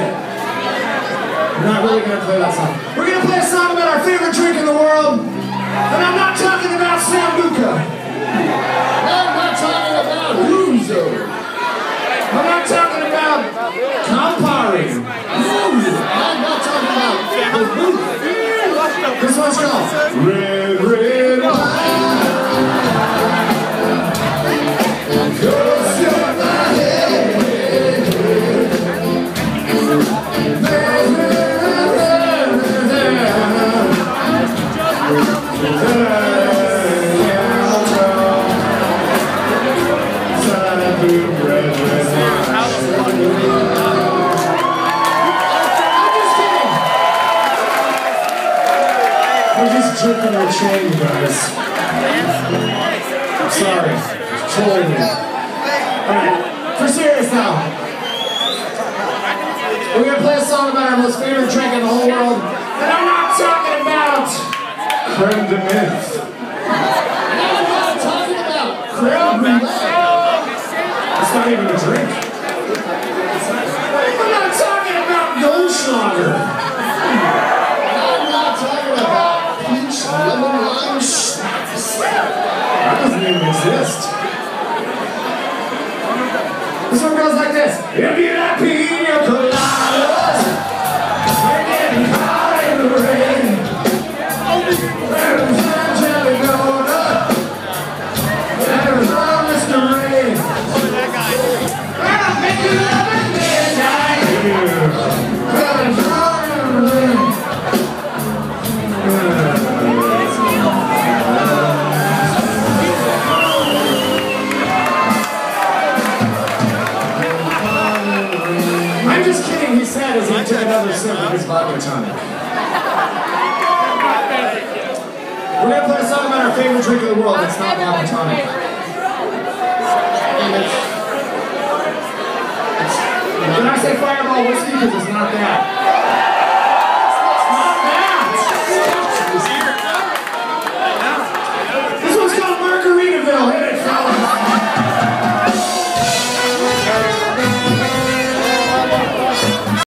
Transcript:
We're not really gonna play that song. We're gonna play a song about our favorite drink in the world, and I'm not talking about Sambuca. I'm not talking about Ouzo. I'm not talking about. We're just jerking our chain, guys. I'm sorry. Trolling you. Alright, for serious now. We're gonna play a song about our most favorite drink in the whole world. And I'm not talking about creme de menthe. And I'm not talking about creme. It's not even a drink. I'm not talking about Goldschlager. I'm not talking about peach lemon lime schnapps. That doesn't even exist. This one goes like this. If you like pina coladas, we're getting caught in the rain. Oh, just kidding, he said as he took another sip of his vodka tonic. We're gonna play a song about our favorite drink in the world It's not vodka tonic. Did I say fireball whiskey? Because it's not that.